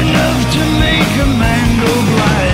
Enough to make a man go blind.